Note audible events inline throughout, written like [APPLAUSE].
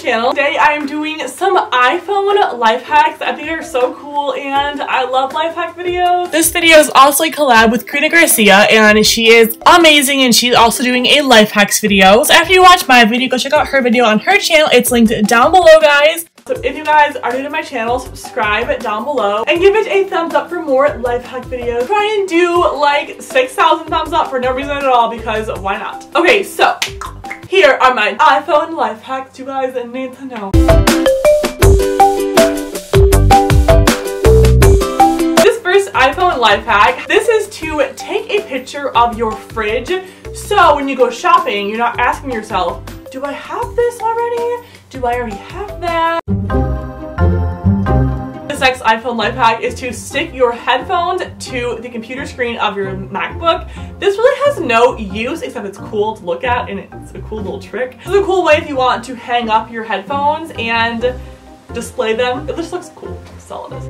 channel. Today I am doing some iPhone life hacks. I think they're so cool and I love life hack videos. This video is also a collab with Karina Garcia and she is amazing and she's also doing a life hacks video. So after you watch my video, go check out her video on her channel. It's linked down below guys. So if you guys are new to my channel, subscribe down below and give it a thumbs up for more life hack videos. Try and do like 6,000 thumbs up for no reason at all because why not? Okay, so here are my iPhone life hacks you guys need to know. This first iPhone life hack, this is to take a picture of your fridge so when you go shopping, you're not asking yourself, do I have this already? Do I already have that? Next iPhone life hack is to stick your headphones to the computer screen of your MacBook. This really has no use except it's cool to look at and it's a cool little trick. It's a cool way if you want to hang up your headphones and display them. It just looks cool. That's it is.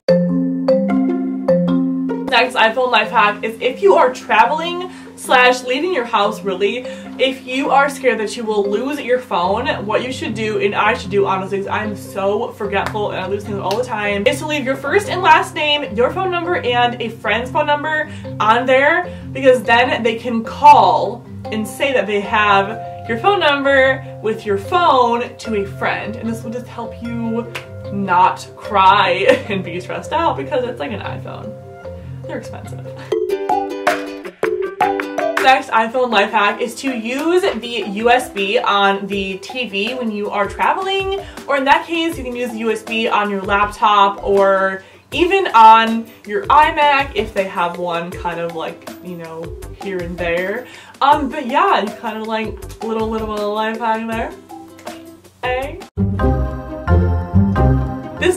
Next iPhone life hack is if you are traveling slash leaving your house really, if you are scared that you will lose your phone, what you should do, and I should do honestly, because I'm so forgetful and I lose things all the time, is to leave your first and last name, your phone number, and a friend's phone number on there, because then they can call and say that they have your phone number with your phone to a friend, and this will just help you not cry [LAUGHS] and be stressed out because it's like an iPhone. They're expensive next iPhone life hack is to use the USB on the TV when you are traveling, or in that case, you can use the USB on your laptop or even on your iMac if they have one kind of like, you know, here and there. Um, but yeah, you kind of like little, little, little life hack there.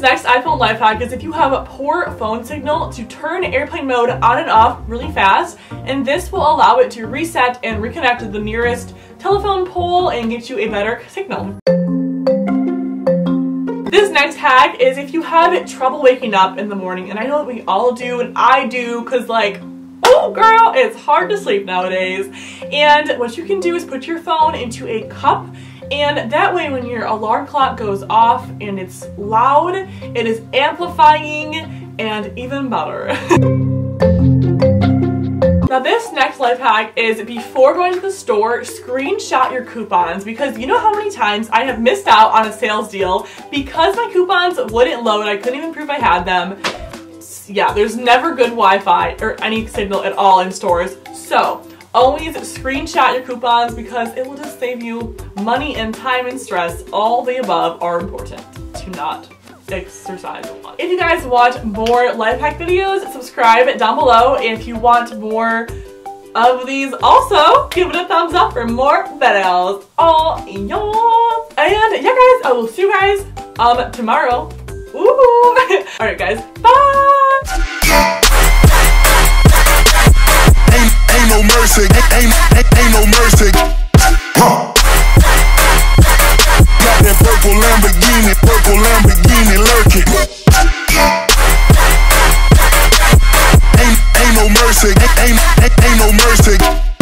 Next iPhone life hack is if you have a poor phone signal to turn airplane mode on and off really fast and this will allow it to reset and reconnect to the nearest telephone pole and get you a better signal. This next hack is if you have trouble waking up in the morning and I know that we all do and I do because like oh girl it's hard to sleep nowadays and what you can do is put your phone into a cup and that way when your alarm clock goes off and it's loud, it is amplifying and even better. [LAUGHS] Now this next life hack is before going to the store, screenshot your coupons because you know how many times I have missed out on a sales deal because my coupons wouldn't load, I couldn't even prove I had them. Yeah, there's never good Wi-Fi or any signal at all in stores. So Always screenshot your coupons because it will just save you money and time and stress. All the above are important to not exercise a lot. If you guys want more life hack videos, subscribe down below. If you want more of these also, give it a thumbs up for more videos. Oh, yeah. And yeah, guys, I will see you guys um tomorrow. Ooh. [LAUGHS] All right, guys. Bye mercy, ain't, ain't, ain't no mercy. Huh. Got that purple Lamborghini, purple Lamborghini lurking. Ain't, ain't no mercy, ain't, ain't, ain't no mercy.